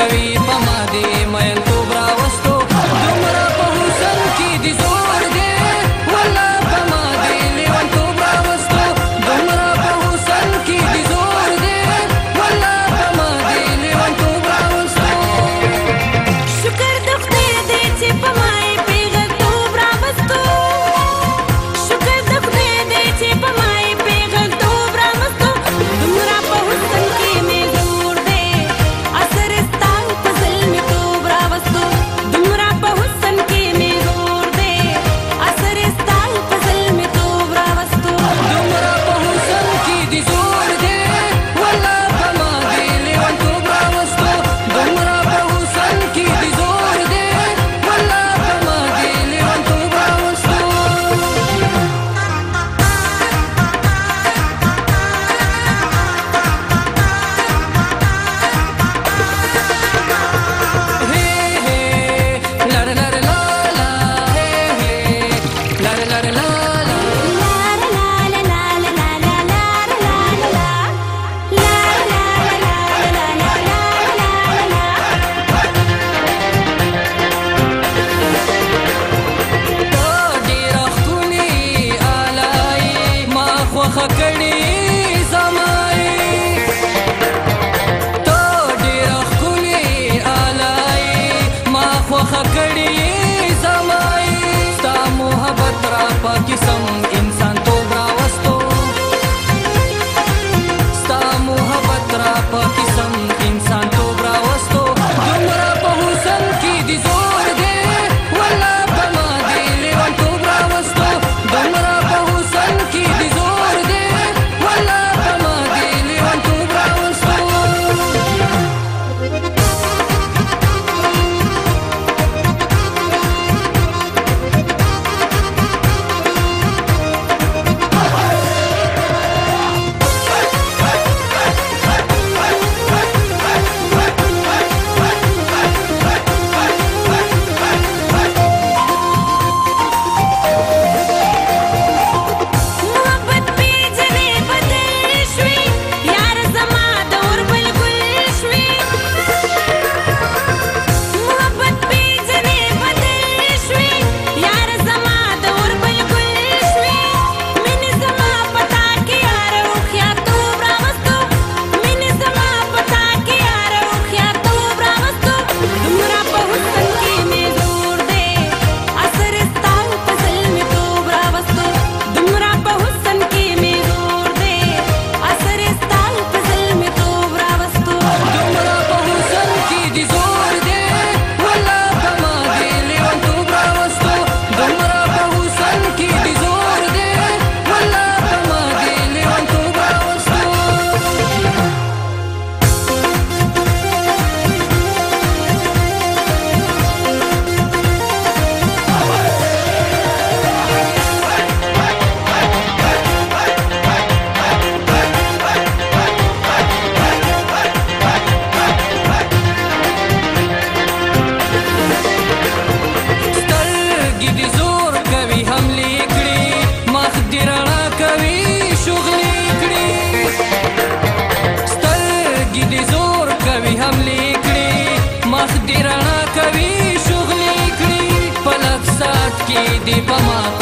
ಸಮೀಪ fuck کې رڼا کوي شغلې کړي په لږ سات کې دی په ما